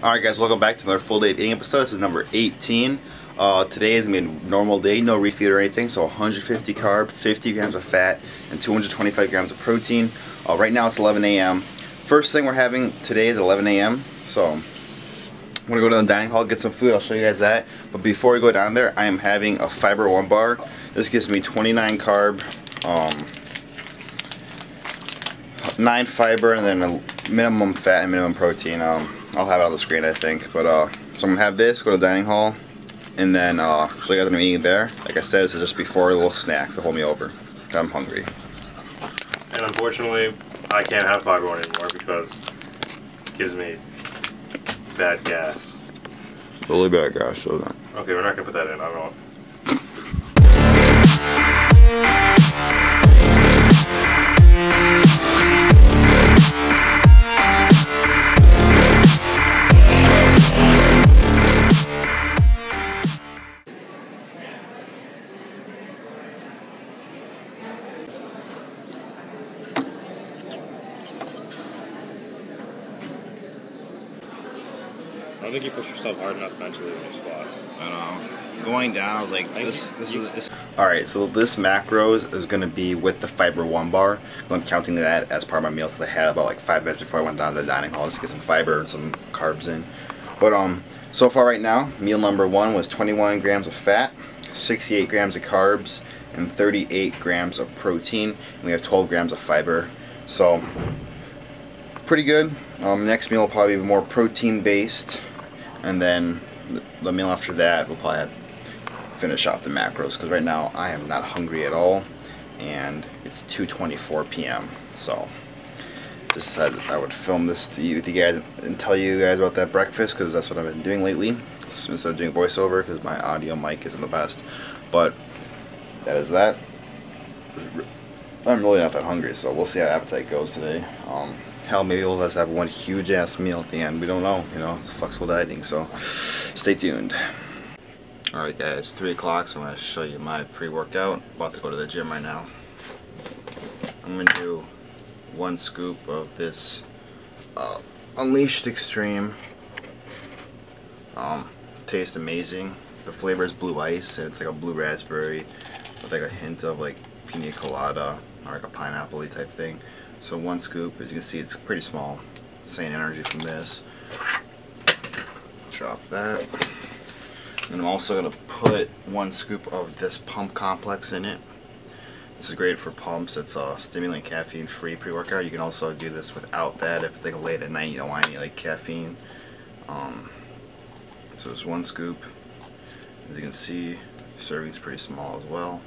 Alright guys, welcome back to another full day of eating episode. This is number 18. Uh, today is going to be a normal day, no refeed or anything. So 150 carb, 50 grams of fat, and 225 grams of protein. Uh, right now it's 11 a.m. First thing we're having today is 11 a.m. So I'm going to go to the dining hall, get some food. I'll show you guys that. But before we go down there, I am having a Fiber One bar. This gives me 29 carb, um, 9 fiber, and then a minimum fat and minimum protein. Um, I'll have it on the screen I think. But uh, so I'm gonna have this, go to the dining hall, and then uh, show you guys I'm eating there. Like I said, this is just before a little snack to hold me over. I'm hungry. And unfortunately, I can't have fiber anymore because it gives me bad gas. Really bad, gas, So that. Okay, we're not gonna put that in. I don't don't think you push yourself hard enough mentally when you squat. I know. Going down, I was like, this, this is. This. All right, so this macros is gonna be with the Fiber One bar. I'm counting that as part of my meals because I had about like five minutes before I went down to the dining hall just to get some fiber and some carbs in. But um, so far right now, meal number one was 21 grams of fat, 68 grams of carbs, and 38 grams of protein. And we have 12 grams of fiber. So pretty good. Um, next meal will probably be more protein based, and then the- meal after that we'll probably finish off the macros because right now I am not hungry at all, and it's 2:24 p.m. So just decided I would film this to you, you guys and tell you guys about that breakfast because that's what I've been doing lately instead of doing voiceover because my audio mic isn't the best. But that is that. I'm really not that hungry, so we'll see how appetite goes today. Um, hell, maybe we'll just have one huge ass meal at the end. We don't know, you know, it's flexible dieting, so stay tuned. Alright guys, 3 o'clock, so I'm going to show you my pre-workout. About to go to the gym right now. I'm going to do one scoop of this uh, Unleashed Extreme. Um, tastes amazing. The flavor is blue ice, and it's like a blue raspberry with like a hint of like pina colada or like a pineapple type thing. So one scoop, as you can see, it's pretty small. Same energy from this. Drop that. And I'm also gonna put one scoop of this pump complex in it. This is great for pumps. It's a stimulant caffeine free pre-workout. You can also do this without that if it's like late at night, you don't want any like caffeine. Um, so it's one scoop. As you can see, serving's pretty small as well.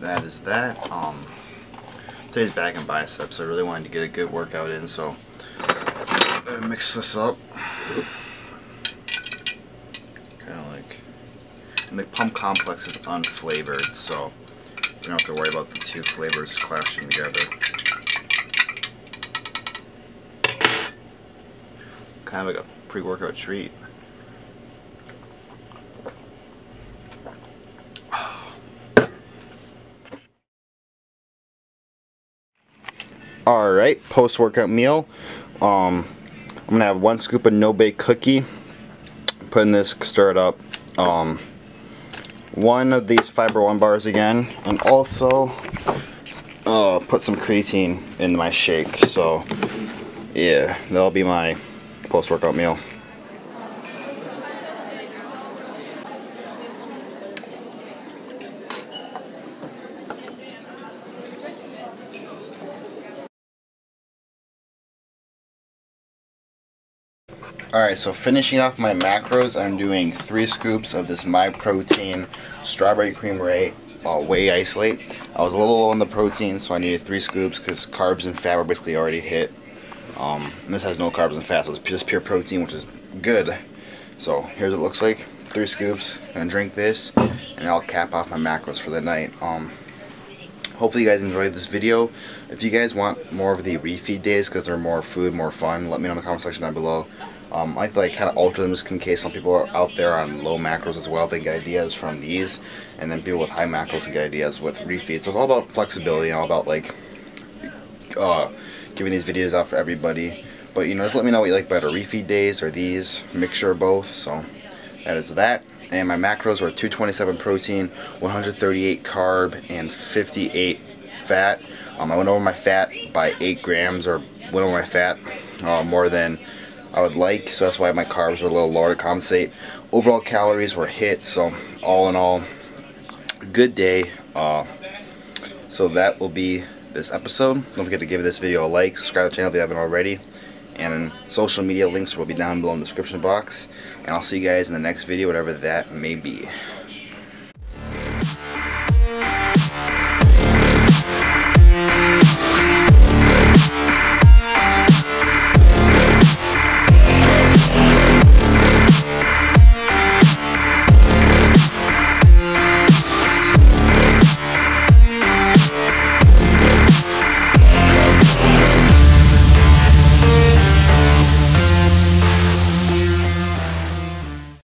That is that. Um, today's back and biceps. I really wanted to get a good workout in, so gonna mix this up. Kind of like, and the pump complex is unflavored, so you don't have to worry about the two flavors clashing together. Kind of like a pre-workout treat. Alright, post-workout meal. Um, I'm gonna have one scoop of no-bake cookie. Put in this, stir it up. Um, one of these Fiber One bars again, and also uh, put some creatine in my shake. So, yeah, that'll be my post-workout meal. Alright, so finishing off my macros, I'm doing three scoops of this My Protein Strawberry Cream Ray uh, Whey Isolate. I was a little low on the protein, so I needed three scoops because carbs and fat were basically already hit. Um, and this has no carbs and fat, so it's just pure protein, which is good. So here's what it looks like. Three scoops, gonna drink this, and I'll cap off my macros for the night. Um, hopefully you guys enjoyed this video. If you guys want more of the refeed days because they're more food, more fun, let me know in the comment section down below. Um, I like to like kind of alter them just in case some people are out there on low macros as well. They get ideas from these, and then people with high macros can get ideas with refeeds. So it's all about flexibility, and all about like uh, giving these videos out for everybody. But you know, just let me know what you like better, refeed days or these, mixture of both. So that is that. And my macros were 227 protein, 138 carb, and 58 fat. Um, I went over my fat by 8 grams, or went over my fat uh, more than I would like, so that's why my carbs were a little lower to compensate. Overall calories were hit, so all in all, good day. Uh, so that will be this episode. Don't forget to give this video a like, subscribe to the channel if you haven't already. And social media links will be down below in the description box. And I'll see you guys in the next video, whatever that may be.